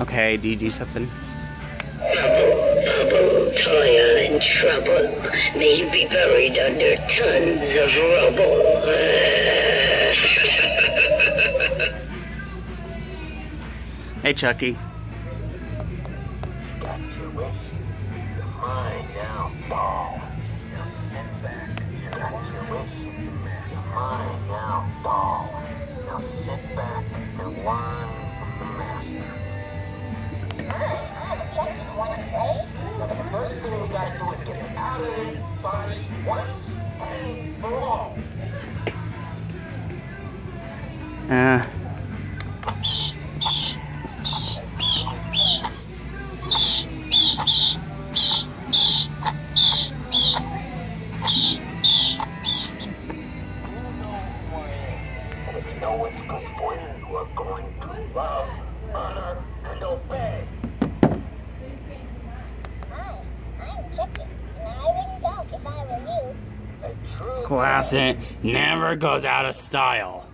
Okay, do you do something? Bubble, toil and trouble. May be buried under tons of rubble. Hey, Chucky. Mine now, Paul. Now sit back. You got Classent never goes out of style.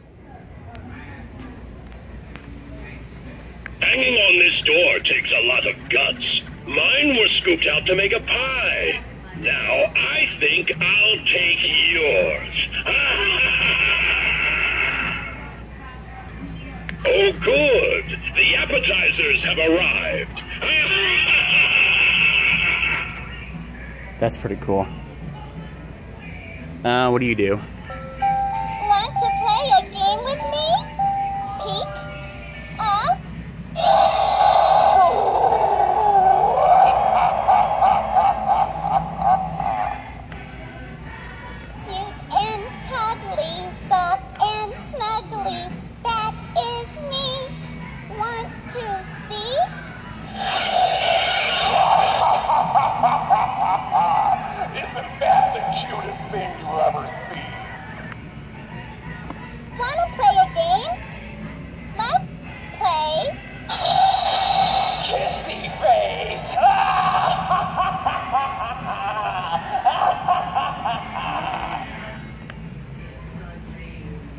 Hanging on this door takes a lot of guts. Mine were scooped out to make a pie. Now I think I'll take yours. appetizers have arrived. That's pretty cool. Uh, what do you do?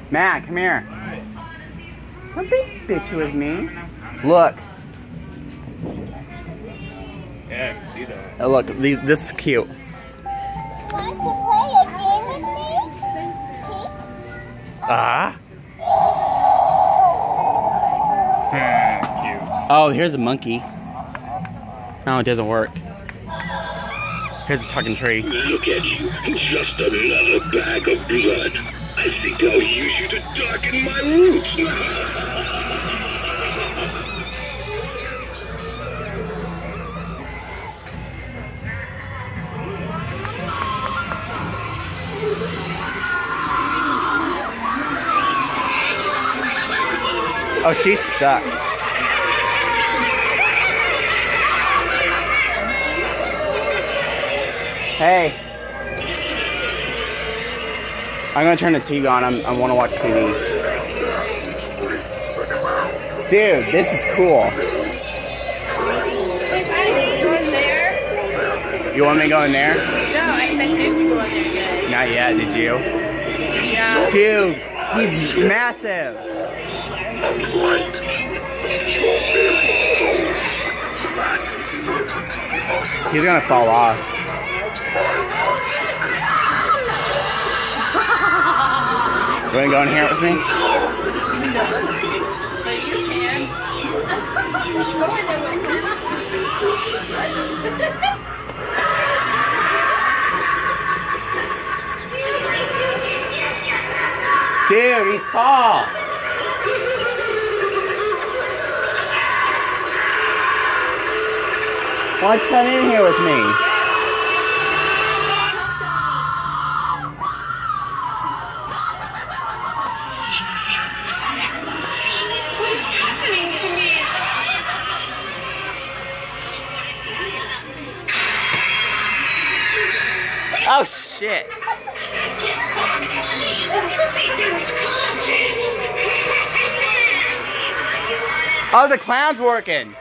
Matt, come here. Don't be bitchy with me. Look. Yeah, I can see that. Oh, look, these, this is cute. Want to play a game with me? Ah. Cute. Oh, here's a monkey. No, it doesn't work. Here's a talking tree. Look at you, just another bag of blood. I think I'll use you to darken my roots. Oh, she's stuck. Hey. I'm gonna turn the TV on. I'm, I want to watch TV. Dude, this is cool. If I go in there, You want me to go in there? no, I said you to go in there yet. Not yet, did you? Yeah. Dude, he's massive. He's gonna fall off. Wanna go in here with me? Go. Dude, he's tall. Why don't you in here with me? Oh shit. Oh, the clown's working.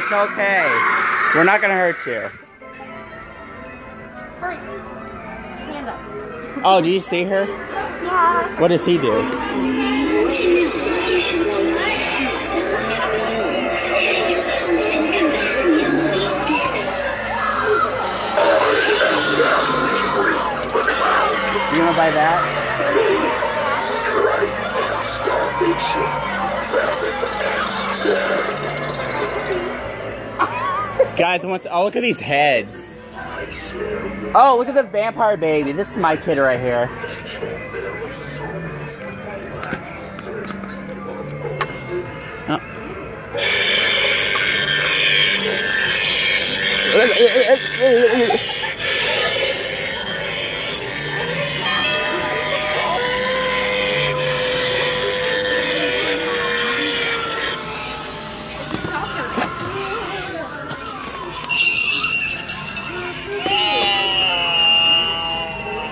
It's okay. We're not gonna hurt you. Hurry. Stand up. Oh, do you see her? Yeah. What does he do? You gonna buy that? Guys, once oh look at these heads. Oh, look at the vampire baby. This is my kid right here.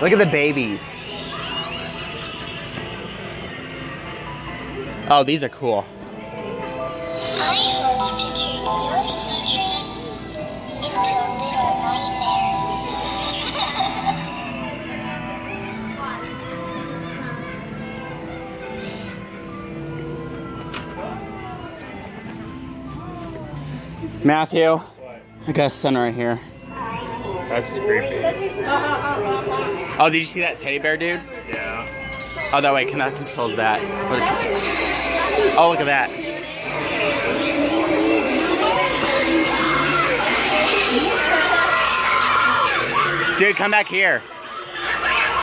Look at the babies. Oh, these are cool. Matthew, I got a son right here. That's just creepy. Oh, did you see that teddy bear dude? Yeah. Oh, that way, can that controls that. Oh, look at that. Dude, come back here.